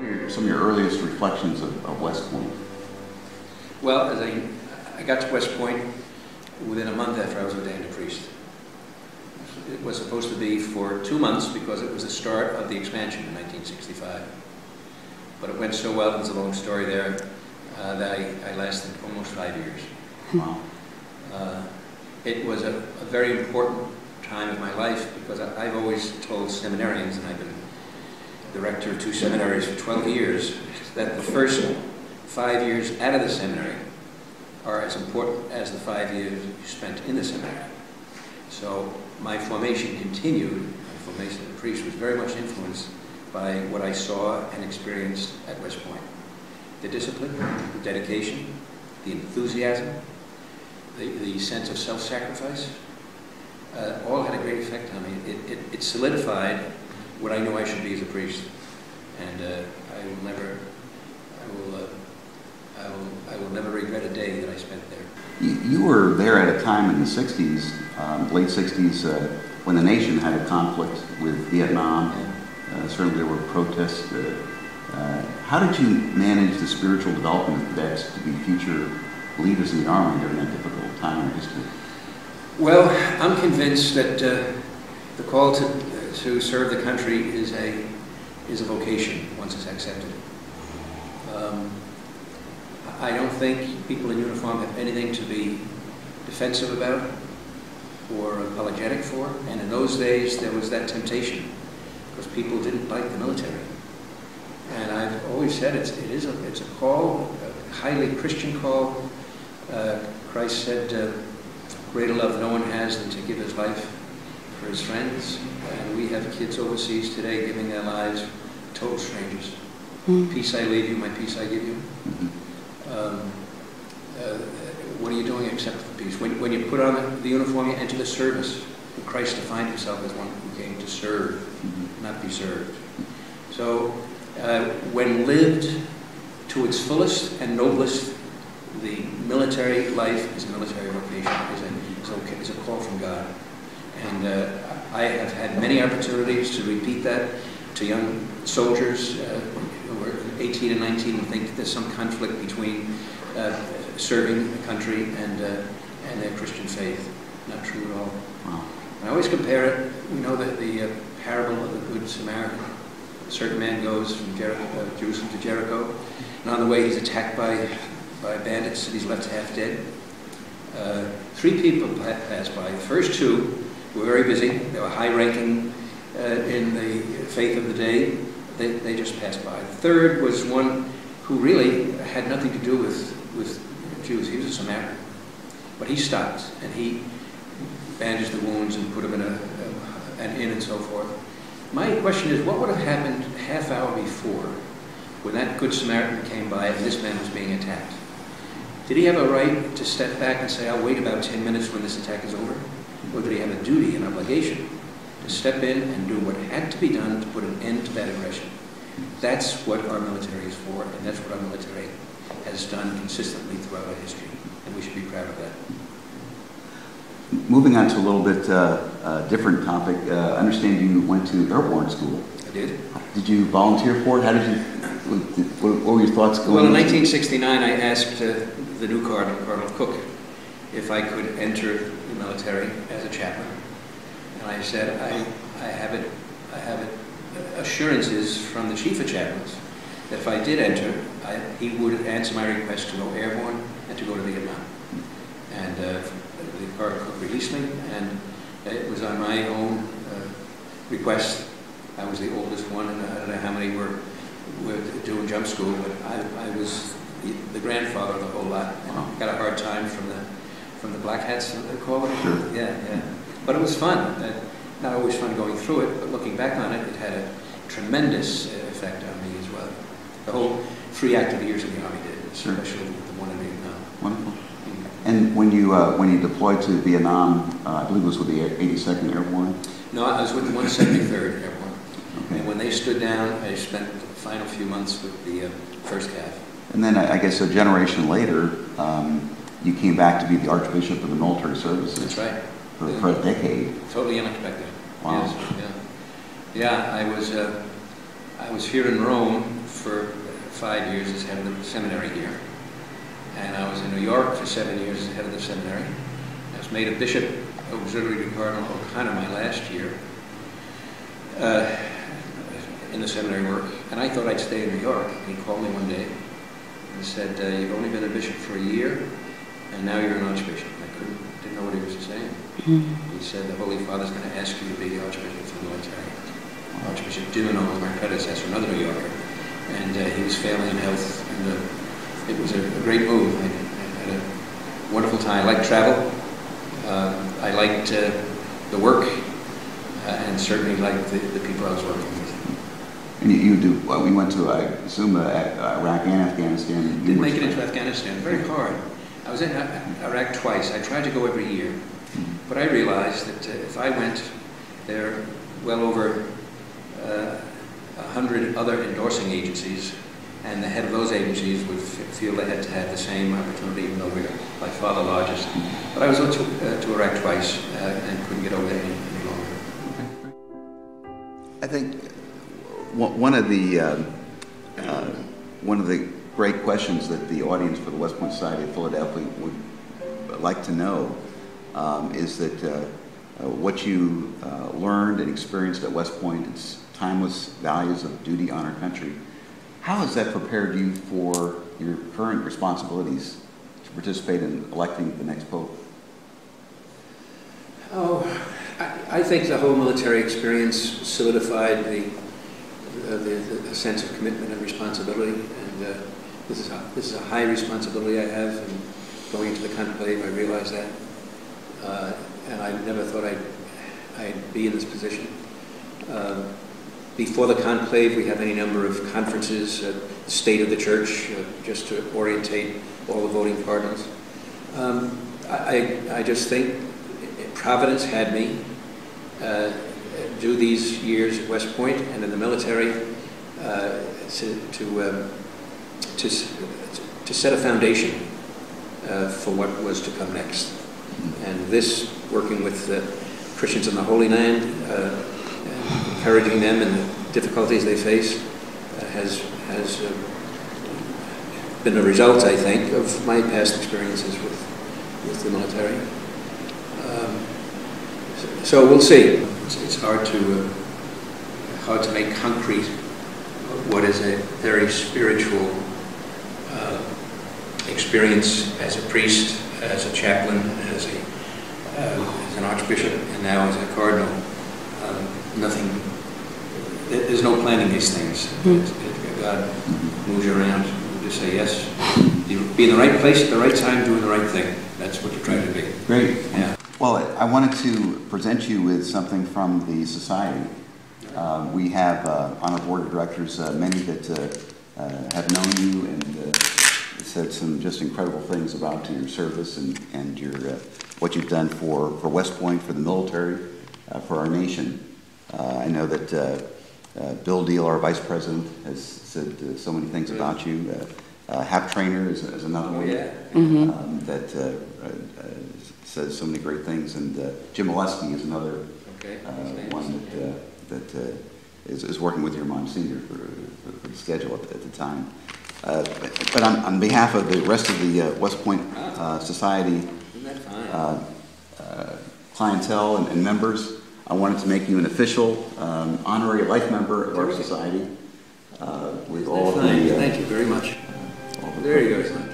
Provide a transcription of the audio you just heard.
are your, some of your earliest reflections of, of West Point? Well, as I, I got to West Point within a month after I was ordained a priest. It was supposed to be for two months because it was the start of the expansion in 1965. But it went so well, there's a long story there, uh, that I, I lasted almost five years. Wow. Uh, it was a, a very important time of my life because I, I've always told seminarians, and I've been director of two seminaries for 12 years, that the first five years out of the seminary are as important as the five years you spent in the seminary. So my formation continued, my formation as a priest was very much influenced by what I saw and experienced at West Point. The discipline, the dedication, the enthusiasm, the, the sense of self-sacrifice, uh, all had a great effect on me. It, it, it, solidified what I knew I should be as a priest. And uh, I will never, I will, uh, I will, I will never regret a day that I spent there. You, you were there at a time in the 60s, um, late 60s, uh, when the nation had a conflict with Vietnam. Uh, certainly there were protests. Uh, uh, how did you manage the spiritual development of cadets to be future leaders in the Army during that difficult time in history? Well, I'm convinced that uh, the call to, to serve the country is a, is a vocation once it's accepted. Um, I don't think people in uniform have anything to be defensive about or apologetic for. And in those days, there was that temptation because people didn't like the military. And I've always said it's, it is a, it's a call, a highly Christian call. Uh, Christ said, uh, greater love no one has than to give his life for his friends. And we have kids overseas today giving their lives total strangers. Mm. Peace I leave you, my peace I give you. Mm-hmm. Um, uh, what are you doing except for peace? When, when you put on the, the uniform, you enter the service. Christ defined himself as one who came to serve, mm-hmm. not be served. So uh, when lived to its fullest and noblest, the military life is a military vocation, is a, is a, is a call from God. And uh, I have had many opportunities to repeat that to young soldiers uh, who are 18 and 19 and think there's some conflict between uh, serving the country and, uh, and their Christian faith. Not true at all. Wow. I always compare it, you know, the, the uh, parable of the Good Samaritan. A certain man goes from Jericho, uh, Jerusalem to Jericho, and on the way he's attacked by, by bandits and he's left half dead. Uh, three people pass by. The first two were very busy. They were high-ranking uh, in the faith of the day. They, they just passed by. The third was one who really had nothing to do with, with Jews. He was a Samaritan. But he stopped and he bandaged the wounds and put them in a, a, an inn and so forth. My question is, what would have happened half hour before when that Good Samaritan came by and this man was being attacked? Did he have a right to step back and say, I'll wait about 10 minutes when this attack is over? Or did he have a duty, an obligation, to step in and do what had to be done to put an end to that aggression? That's what our military is for, and that's what our military has done consistently throughout our history, and we should be proud of that. Moving on to a little bit uh, uh, different topic, uh, I understand you went to airborne school. I did. Did you volunteer for it? How did you, what, were your thoughts going Well, in 1969, I asked uh, the new Cardinal, Cardinal Cooke, if I could enter military as a chaplain. And I said, I, I have it, I have it assurances from the chief of chaplains that if I did enter, I, he would answer my request to go airborne and to go to Vietnam. And uh, the Cardinal Cooke released me, and it was on my own uh, request. I was the oldest one, and I don't know how many were, were doing jump school, but I, I was the, the, grandfather of the whole lot. And got a hard time from the from the black hats, they call it. Sure. Yeah, yeah. But it was fun. Uh, not always fun going through it, but looking back on it, it had a tremendous effect on me as well. The whole three active years in the Army did, especially sure. the one in Vietnam. Wonderful. And when you uh, when you deployed to Vietnam, uh, I believe it was with the 82nd Airborne. No, I was with the 173rd Airborne. Okay. And when they stood down, I spent the final few months with the uh, first cav. And then I guess a generation later, um, you came back to be the Archbishop of the Military Services. That's right. For, yeah. for a decade. Totally unexpected. Wow. Yes, yeah. yeah, I was uh, I was here in Rome for five years as head of the seminary here. And I was in New York for seven years as head of the seminary. I was made a bishop auxiliary to Cardinal O'Connor my last year uh, in the seminary work. And I thought I'd stay in New York. And he called me one day and said, uh, you've only been a bishop for a year, and now you're an archbishop. I couldn't, didn't know what he was saying. He said, the Holy Father's going to ask you to be the archbishop for the military. Archbishop Dimino was my predecessor, another New Yorker, and uh, he was failing in health, and uh, it was a, a great move. I, I had a wonderful time. I liked travel. Uh, I liked uh, the work, uh, and certainly liked the, the people I was working with. And you, you do, well, we went to, I assume, uh, Iraq and Afghanistan. Didn't numerous make it into. Afghanistan. Very hard. I was in uh, Iraq twice. I tried to go every year, but I realized that uh, if I went, there are well over uh, a hundred other endorsing agencies, and the head of those agencies would feel they had to have the same opportunity, even though we're by far the largest. But I was to, uh, to Iraq twice uh, and couldn't get over there any, any longer. I think one one of the, uh, uh, one of the great questions that the audience for the West Point Society of Philadelphia would like to know um, is that uh, uh, what you uh, learned and experienced at West Point, its timeless values of duty, honor, country, how has that prepared you for your current responsibilities to participate in electing the next pope? Oh, I, I think the whole military experience solidified the, uh, the, the sense of commitment and responsibility. And uh, this, is a, this is a high responsibility I have. And going into the conclave, I realized that. Uh, and I never thought I'd, I'd be in this position. Uh, before the conclave, we have any number of conferences, uh, state of the church, uh, just to orientate all the voting cardinals. Um, I, I I just think Providence had me uh, do these years at West Point and in the military uh, to, to, um, to, to set a foundation uh, for what was to come next. And this, working with the Christians in the Holy Land, uh, encouraging them in the difficulties they face, uh, has, has uh, been a result, I think, of my past experiences with, with the military. Um, so- So we'll see. It's, it's hard to, uh, hard to make concrete what is a very spiritual experience as a priest, as a chaplain, as a, uh, as an archbishop, and now as a cardinal. Um, Nothing, there's no planning these things. It's- it- God moves you around, you just say yes. You be in the right place at the right time, doing the right thing. That's what you're trying to be. Great. Yeah. Well, I wanted to present you with something from the society. Uh, We have uh, on our board of directors uh, many that uh, uh, have known you and uh, said some just incredible things about your service and and your, uh, what you've done for for West Point, for the military, uh, for our nation. Uh, I know that uh, uh, Bill Deal, our vice president, has said uh, so many things about you. Uh, uh, Hap Trainer is is another Oh, one yeah. um, that uh, uh, uh, says so many great things. And uh, Jim Molesky is another Okay. uh, one is- that, uh, that uh, is, is working with your Monsignor for, for for the schedule at, at the time. Uh, but on, on behalf of the rest of the uh, West Point uh, Society Isn't that fine? uh, uh, clientele and, and members, I wanted to make you an official um, honorary life member of our society uh, with Isn't all of fine? the. Thank you very much. all the There you go.